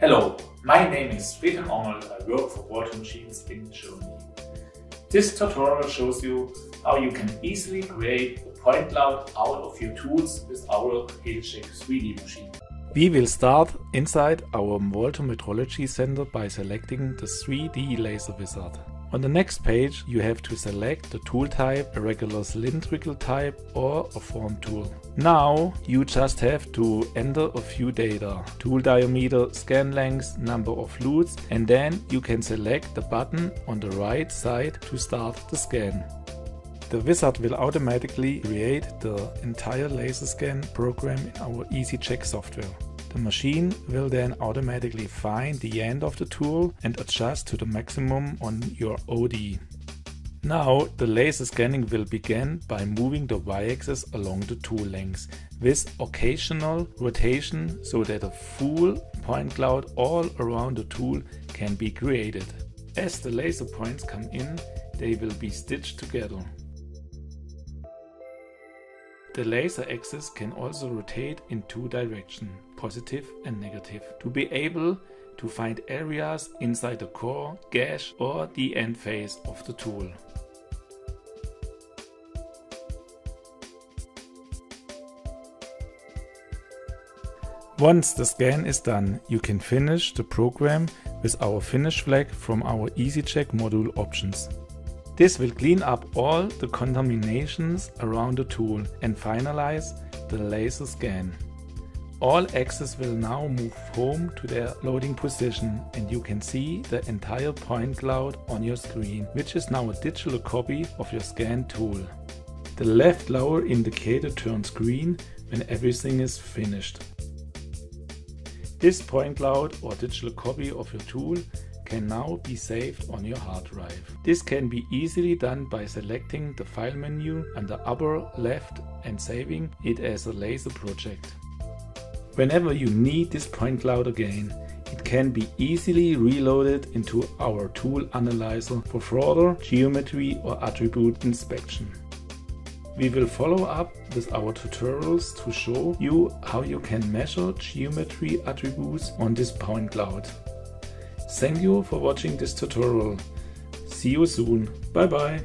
Hello, my name is Friedhelm Arnold. I work for Walter Machines in Germany. This tutorial shows you how you can easily create a point cloud out of your tools with our Helicheck 3D machine. We will start inside our Walter Metrology Center by selecting the 3D Laser Wizard. On the next page you have to select the tool type, a regular cylindrical type or a form tool. Now you just have to enter a few data, tool diameter, scan length, number of loops and then you can select the button on the right side to start the scan. The wizard will automatically create the entire laser scan program in our EasyCheck software. The machine will then automatically find the end of the tool and adjust to the maximum on your OD. Now the laser scanning will begin by moving the y-axis along the tool length with occasional rotation so that a full point cloud all around the tool can be created. As the laser points come in, they will be stitched together. The laser axis can also rotate in two directions, positive and negative, to be able to find areas inside the core, gash or the end face of the tool. Once the scan is done, you can finish the program with our finish flag from our EasyCheck module options. This will clean up all the contaminations around the tool and finalize the laser scan. All axes will now move home to their loading position and you can see the entire point cloud on your screen, which is now a digital copy of your scan tool. The left lower indicator turns green when everything is finished. This point cloud or digital copy of your tool can now be saved on your hard drive. This can be easily done by selecting the file menu on the upper left and saving it as a laser project. Whenever you need this point cloud again, it can be easily reloaded into our tool analyzer for further geometry or attribute inspection. We will follow up with our tutorials to show you how you can measure geometry attributes on this point cloud. Thank you for watching this tutorial. See you soon. Bye bye.